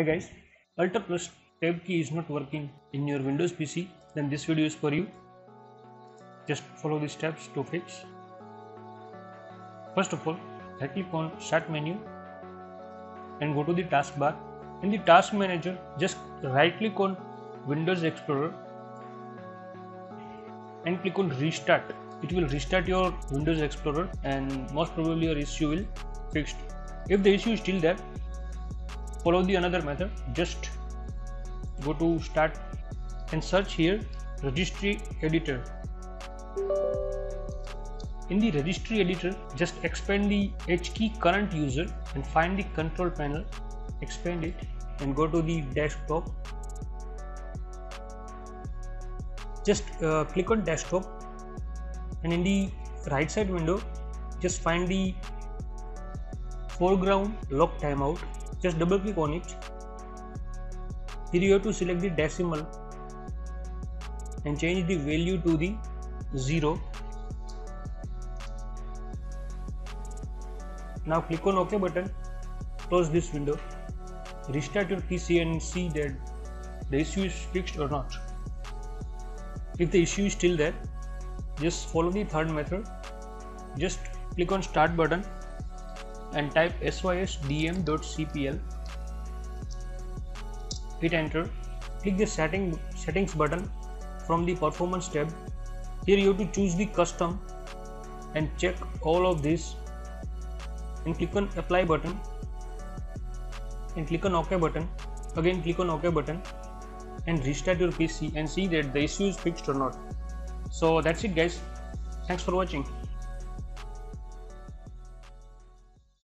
Hey guys, Alt plus tab key is not working in your Windows PC, then this video is for you. Just follow the steps to fix. First of all, right click on Start menu and go to the taskbar. In the task manager, just right click on Windows Explorer and click on Restart. It will restart your Windows Explorer and most probably your issue will fixed. If the issue is still there, follow the another method. Just go to Start and search here Registry Editor. In the registry editor, just expand the H key current user and find the control panel, expand it and go to the desktop. Just uh, click on desktop and in the right side window, just find the foreground lock timeout. Just double click on it. Here you have to select the decimal and change the value to the 0 now click on ok button. Close this window. Restart your pc and see that the issue is fixed or not. If the issue is still there just follow the third method. Just click on start button and type sysdm.cpl hit enter. Click the setting settings button from the performance tab. Here you have to choose the custom and check all of this and click on apply button and click on ok button. Again click on ok button and restart your pc and see that the issue is fixed or not. So that's it guys. Thanks for watching